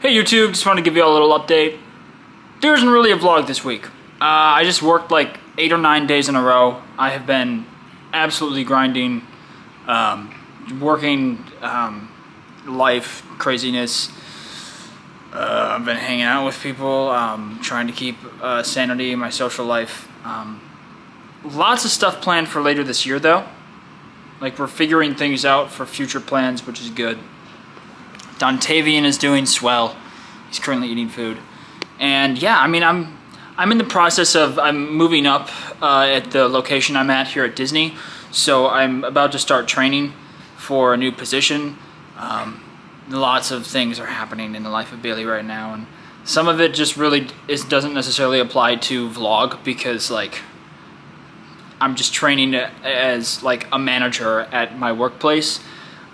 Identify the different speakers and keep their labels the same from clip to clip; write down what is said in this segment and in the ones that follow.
Speaker 1: Hey YouTube, just want to give you a little update. There isn't really a vlog this week. Uh, I just worked like eight or nine days in a row. I have been absolutely grinding, um, working um, life craziness. Uh, I've been hanging out with people, um, trying to keep uh, sanity in my social life. Um, lots of stuff planned for later this year though. Like we're figuring things out for future plans, which is good. Dontavian is doing swell. He's currently eating food. And yeah, I mean, I'm I'm in the process of I'm moving up uh, at the location I'm at here at Disney. So I'm about to start training for a new position. Um, lots of things are happening in the life of Bailee right now, and some of it just really is doesn't necessarily apply to vlog because like I'm just training as like a manager at my workplace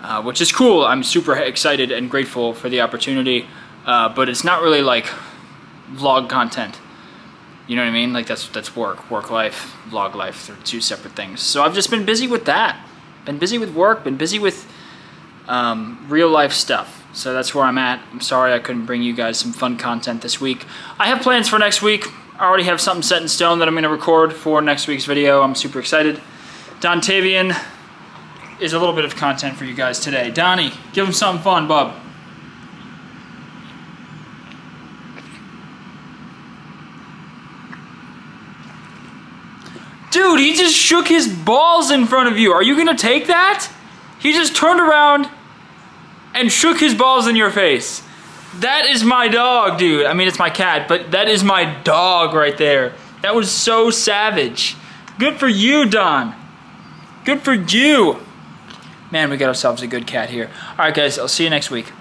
Speaker 1: uh, which is cool. I'm super excited and grateful for the opportunity, uh, but it's not really like vlog content. You know what I mean? Like that's that's work, work life, vlog life. They're two separate things. So I've just been busy with that. Been busy with work. Been busy with um, real life stuff. So that's where I'm at. I'm sorry I couldn't bring you guys some fun content this week. I have plans for next week. I already have something set in stone that I'm going to record for next week's video. I'm super excited. Dontavian is a little bit of content for you guys today. Donnie, give him something fun, bub. Dude, he just shook his balls in front of you. Are you gonna take that? He just turned around and shook his balls in your face. That is my dog, dude. I mean, it's my cat, but that is my dog right there. That was so savage. Good for you, Don. Good for you. Man, we got ourselves a good cat here. All right, guys, I'll see you next week.